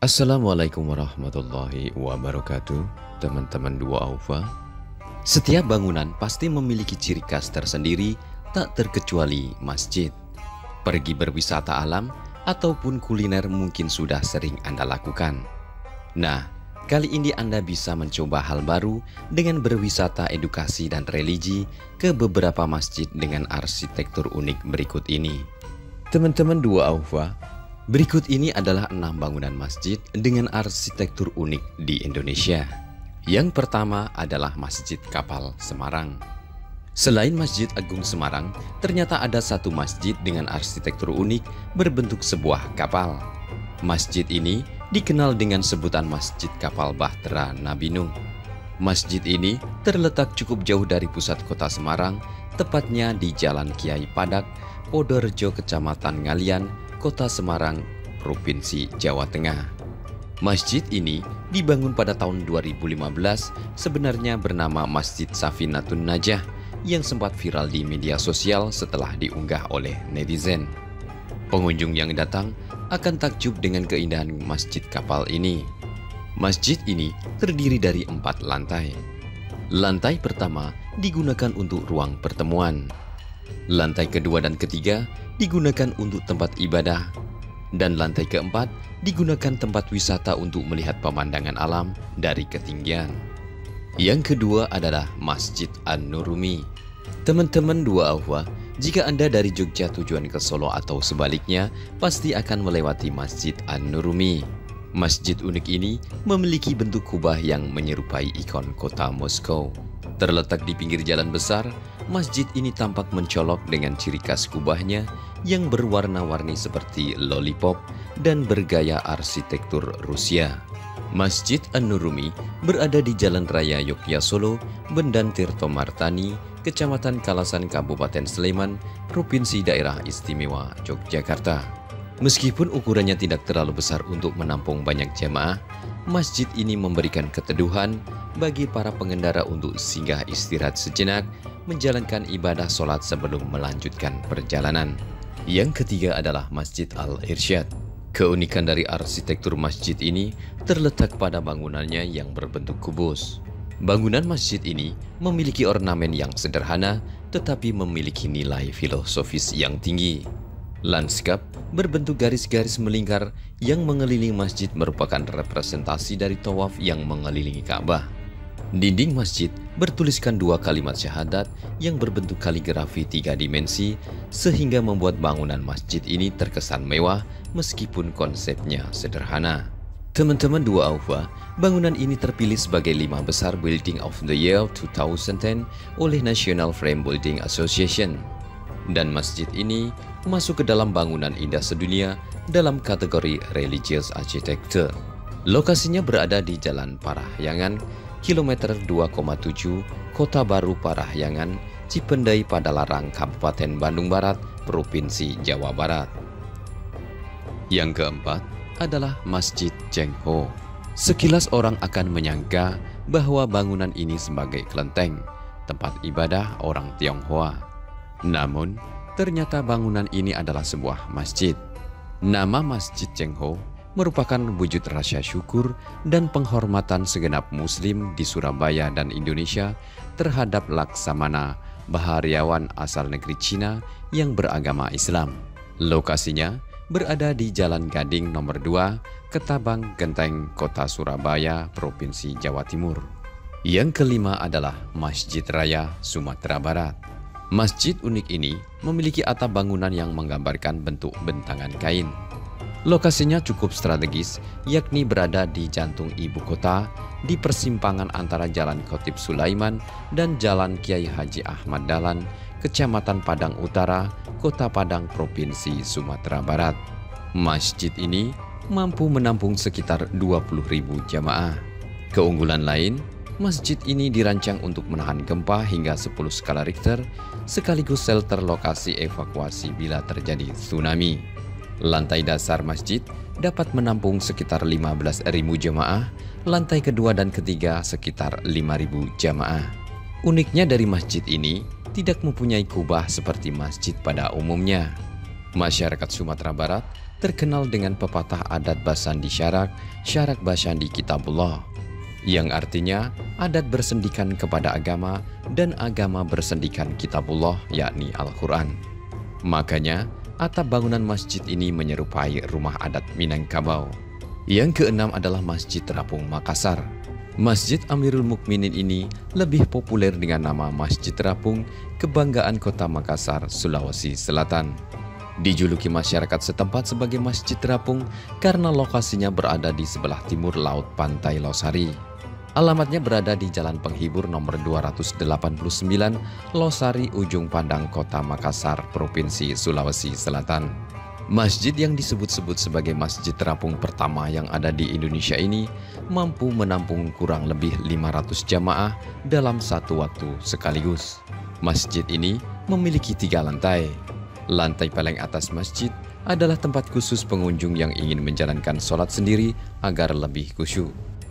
Assalamualaikum warahmatullahi wabarakatuh, teman-teman dua Aufa. Setiap bangunan pasti memiliki ciri khas tersendiri, tak terkecuali masjid. Pergi berwisata alam ataupun kuliner mungkin sudah sering Anda lakukan. Nah, kali ini Anda bisa mencoba hal baru dengan berwisata edukasi dan religi ke beberapa masjid dengan arsitektur unik berikut ini. Teman-teman dua Aufa, Berikut ini adalah enam bangunan masjid dengan arsitektur unik di Indonesia. Yang pertama adalah Masjid Kapal Semarang. Selain Masjid Agung Semarang, ternyata ada satu masjid dengan arsitektur unik berbentuk sebuah kapal. Masjid ini dikenal dengan sebutan Masjid Kapal Bahtera Nabi Nuh. Masjid ini terletak cukup jauh dari pusat kota Semarang, tepatnya di Jalan Kiai Padak, Podorejo, Kecamatan Ngalian, Kota Semarang, Provinsi Jawa Tengah. Masjid ini dibangun pada tahun 2015 sebenarnya bernama Masjid Safinatun Najah yang sempat viral di media sosial setelah diunggah oleh netizen. Pengunjung yang datang akan takjub dengan keindahan masjid kapal ini. Masjid ini terdiri dari empat lantai. Lantai pertama digunakan untuk ruang pertemuan. Lantai kedua dan ketiga digunakan untuk tempat ibadah, dan lantai keempat digunakan tempat wisata untuk melihat pemandangan alam dari ketinggian. Yang kedua adalah Masjid An-Nurumi. Teman-teman dua ahwa, jika Anda dari Jogja tujuan ke Solo atau sebaliknya, pasti akan melewati Masjid An-Nurumi. Masjid unik ini memiliki bentuk kubah yang menyerupai ikon kota Moskow. Terletak di pinggir jalan besar, masjid ini tampak mencolok dengan ciri khas kubahnya yang berwarna-warni seperti lollipop dan bergaya arsitektur Rusia. Masjid An-Nurumi berada di Jalan Raya Yogyakarta Solo, Bendan Tirto Martani, Kecamatan Kalasan Kabupaten Sleman, Provinsi Daerah Istimewa Yogyakarta. Meskipun ukurannya tidak terlalu besar untuk menampung banyak jemaah, masjid ini memberikan keteduhan bagi para pengendara untuk singgah istirahat sejenak, menjalankan ibadah sholat sebelum melanjutkan perjalanan. Yang ketiga adalah Masjid Al-Irsyad. Keunikan dari arsitektur masjid ini terletak pada bangunannya yang berbentuk kubus. Bangunan masjid ini memiliki ornamen yang sederhana tetapi memiliki nilai filosofis yang tinggi. Lanskap berbentuk garis-garis melingkar yang mengelilingi masjid merupakan representasi dari tawaf yang mengelilingi Ka'bah. Dinding masjid bertuliskan dua kalimat syahadat yang berbentuk kaligrafi tiga dimensi sehingga membuat bangunan masjid ini terkesan mewah meskipun konsepnya sederhana. Teman-teman dua Aufa, bangunan ini terpilih sebagai lima besar Building of the Year 2010 oleh National Frame Building Association. Dan masjid ini masuk ke dalam bangunan indah sedunia dalam kategori Religious Architecture. Lokasinya berada di Jalan Parahyangan, kilometer 2,7, Kota Baru Parahyangan, Cipendai Padalarang, Kabupaten Bandung Barat, Provinsi Jawa Barat. Yang keempat adalah Masjid Chengho. Sekilas orang akan menyangka bahwa bangunan ini sebagai kelenteng, tempat ibadah orang Tionghoa. Namun, ternyata bangunan ini adalah sebuah masjid. Nama Masjid Chengho merupakan wujud rasa syukur dan penghormatan segenap muslim di Surabaya dan Indonesia terhadap Laksamana, bahariawan asal negeri Cina yang beragama Islam. Lokasinya berada di Jalan Gading nomor 2, Ketabang Genteng, Kota Surabaya, Provinsi Jawa Timur. Yang kelima adalah Masjid Raya Sumatera Barat. Masjid unik ini memiliki atap bangunan yang menggambarkan bentuk bentangan kain. Lokasinya cukup strategis, yakni berada di jantung ibu kota, di persimpangan antara Jalan Khotib Sulaiman dan Jalan Kiai Haji Ahmad Dahlan, Kecamatan Padang Utara, Kota Padang, Provinsi Sumatera Barat. Masjid ini mampu menampung sekitar 20.000 jamaah. Keunggulan lain, Masjid ini dirancang untuk menahan gempa hingga 10 skala Richter, sekaligus shelter lokasi evakuasi bila terjadi tsunami. Lantai dasar masjid dapat menampung sekitar 15.000 jemaah, lantai kedua dan ketiga sekitar 5.000 jamaah. Uniknya dari masjid ini, tidak mempunyai kubah seperti masjid pada umumnya. Masyarakat Sumatera Barat terkenal dengan pepatah adat Basandi Syarak, Syarak Basandi Kitabullah, yang artinya adat bersendikan kepada agama dan agama bersendikan Kitabullah yakni Al-Quran. Makanya, atap bangunan masjid ini menyerupai rumah adat Minangkabau. Yang keenam adalah Masjid Terapung Makassar. Masjid Amirul Mukminin ini lebih populer dengan nama Masjid Terapung, kebanggaan kota Makassar, Sulawesi Selatan. Dijuluki masyarakat setempat sebagai Masjid Terapung karena lokasinya berada di sebelah timur laut pantai Losari. Alamatnya berada di Jalan Penghibur nomor 289, Losari, Ujung Pandang, Kota Makassar, Provinsi Sulawesi Selatan. Masjid yang disebut-sebut sebagai masjid terapung pertama yang ada di Indonesia ini mampu menampung kurang lebih 500 jamaah dalam satu waktu sekaligus. Masjid ini memiliki tiga lantai, Lantai paling atas masjid adalah tempat khusus pengunjung yang ingin menjalankan sholat sendiri agar lebih khusyuk.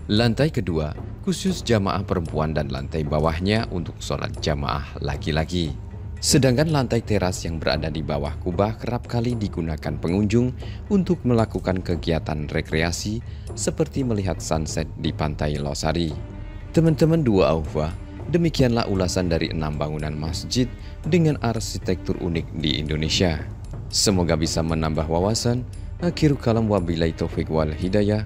Lantai kedua khusus jamaah perempuan dan lantai bawahnya untuk sholat jamaah laki-laki. Sedangkan lantai teras yang berada di bawah kubah kerap kali digunakan pengunjung untuk melakukan kegiatan rekreasi seperti melihat sunset di pantai Losari. Teman-teman dua Aufa, Demikianlah ulasan dari enam bangunan masjid dengan arsitektur unik di Indonesia. Semoga bisa menambah wawasan. Akhir kalam wabillahi taufiq wal hidayah.